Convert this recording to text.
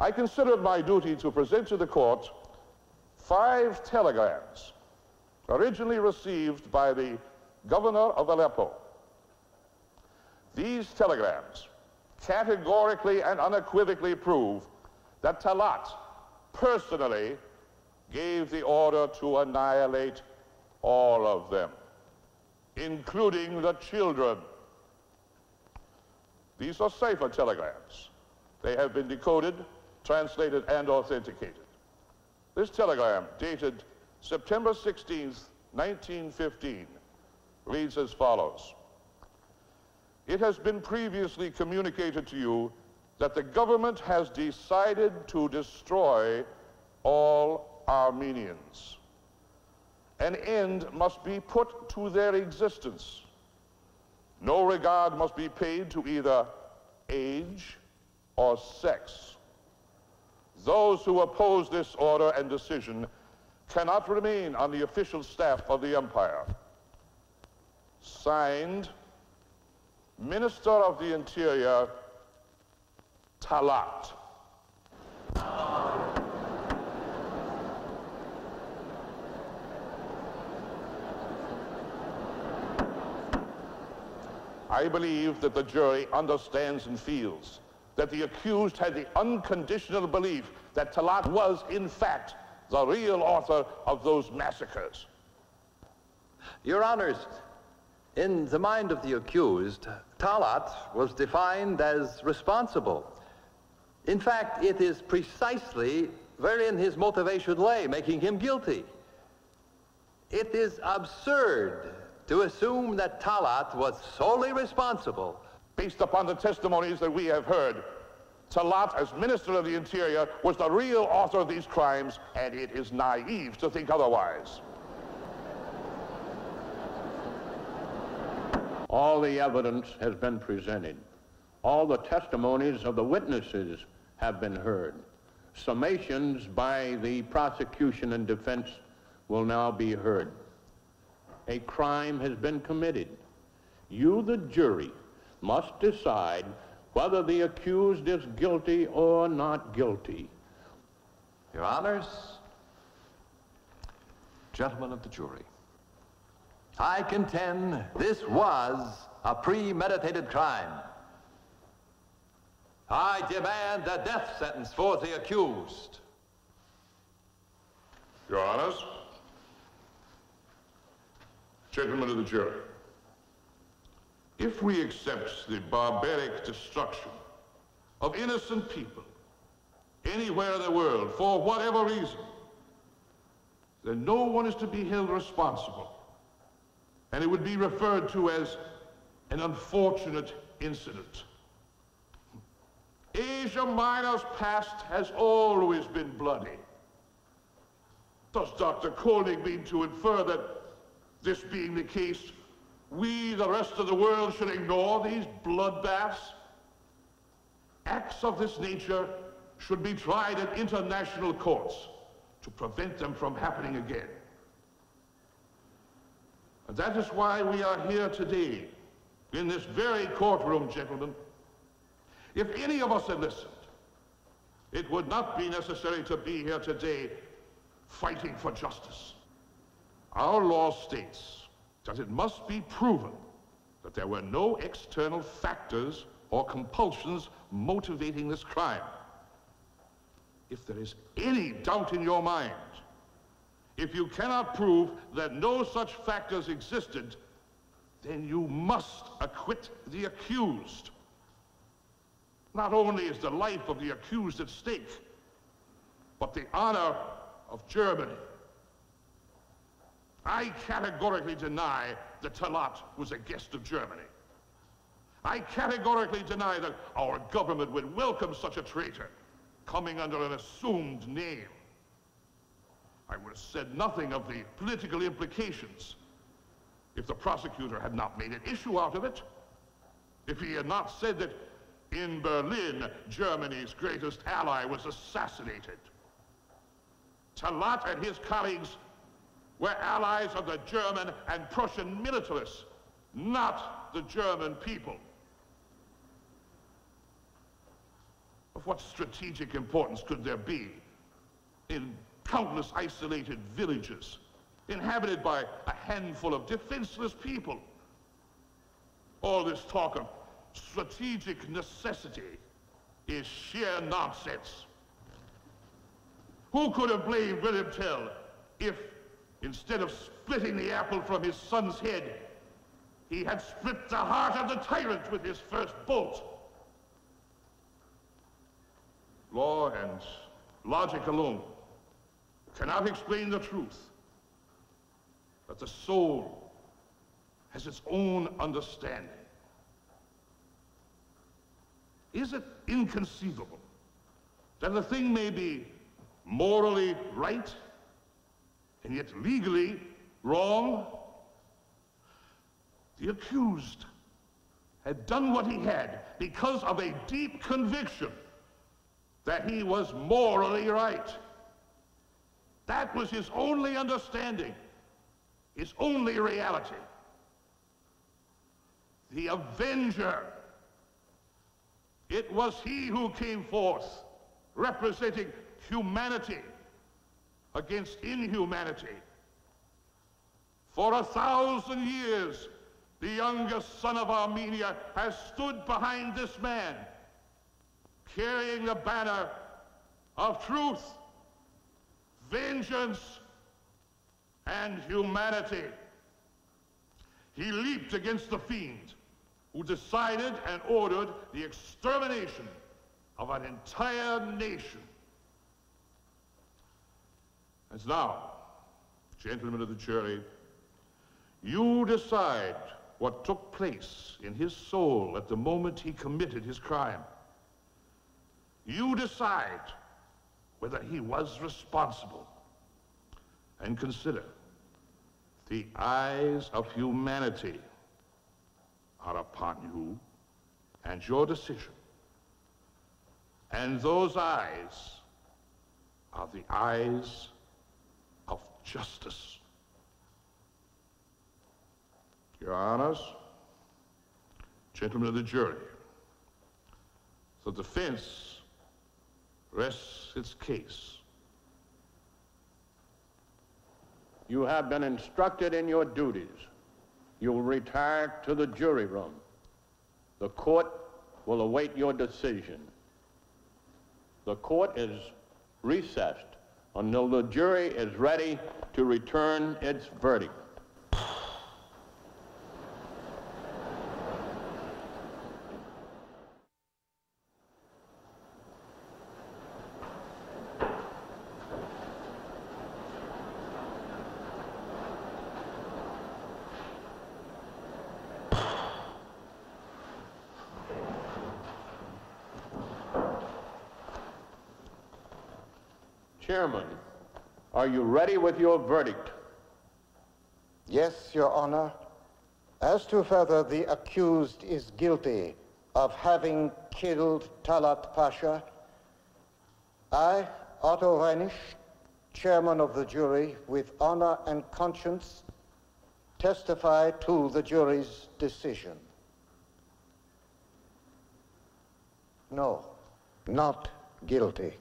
I considered my duty to present to the court five telegrams originally received by the governor of Aleppo. These telegrams categorically and unequivocally prove that Talaat personally gave the order to annihilate all of them, including the children. These are cipher telegrams. They have been decoded, translated, and authenticated. This telegram, dated September 16th, 1915, reads as follows. It has been previously communicated to you that the government has decided to destroy all Armenians. An end must be put to their existence. No regard must be paid to either age or sex. Those who oppose this order and decision cannot remain on the official staff of the empire. Signed, Minister of the Interior, Talaat. I believe that the jury understands and feels that the accused had the unconditional belief that Talaat was, in fact, the real author of those massacres. Your Honors, in the mind of the accused, Talaat was defined as responsible. In fact, it is precisely wherein his motivation lay, making him guilty. It is absurd to assume that Talaat was solely responsible. Based upon the testimonies that we have heard, Talaat, as Minister of the Interior, was the real author of these crimes, and it is naive to think otherwise. All the evidence has been presented. All the testimonies of the witnesses have been heard. Summations by the prosecution and defense will now be heard. A crime has been committed. You, the jury, must decide whether the accused is guilty or not guilty. Your Honors, gentlemen of the jury, I contend this was a premeditated crime. I demand the death sentence for the accused. Your Honors, gentlemen of the jury, if we accept the barbaric destruction of innocent people anywhere in the world for whatever reason, then no one is to be held responsible. And it would be referred to as an unfortunate incident. Asia Minor's past has always been bloody. Does Dr. Koenig mean to infer that this being the case, we, the rest of the world, should ignore these bloodbaths. Acts of this nature should be tried at international courts to prevent them from happening again. And that is why we are here today, in this very courtroom, gentlemen. If any of us had listened, it would not be necessary to be here today fighting for justice. Our law states that it must be proven that there were no external factors or compulsions motivating this crime. If there is any doubt in your mind, if you cannot prove that no such factors existed, then you must acquit the accused. Not only is the life of the accused at stake, but the honor of Germany. I categorically deny that Talaat was a guest of Germany. I categorically deny that our government would welcome such a traitor coming under an assumed name. I would have said nothing of the political implications if the prosecutor had not made an issue out of it. If he had not said that in Berlin, Germany's greatest ally was assassinated. Talaat and his colleagues were allies of the German and Prussian militarists, not the German people. Of what strategic importance could there be in countless isolated villages inhabited by a handful of defenseless people? All this talk of strategic necessity is sheer nonsense. Who could have blamed William Tell if, instead of splitting the apple from his son's head, he had split the heart of the tyrant with his first bolt? Law and logic alone cannot explain the truth. But the soul has its own understanding. Is it inconceivable that a thing may be morally right and yet legally wrong? The accused had done what he had because of a deep conviction that he was morally right. That was his only understanding, his only reality. The avenger it was he who came forth representing humanity against inhumanity. For a thousand years, the youngest son of Armenia has stood behind this man, carrying the banner of truth, vengeance, and humanity. He leaped against the fiend who decided and ordered the extermination of an entire nation. And now, gentlemen of the jury, you decide what took place in his soul at the moment he committed his crime. You decide whether he was responsible. And consider the eyes of humanity are upon you and your decision. And those eyes are the eyes justice. Your Honors, gentlemen of the jury, the defense rests its case. You have been instructed in your duties you will retire to the jury room. The court will await your decision. The court is recessed until the jury is ready to return its verdict. Chairman, are you ready with your verdict? Yes, Your Honor. As to further, the accused is guilty of having killed Talaat Pasha, I, Otto Reinisch, chairman of the jury, with honor and conscience, testify to the jury's decision. No, not guilty.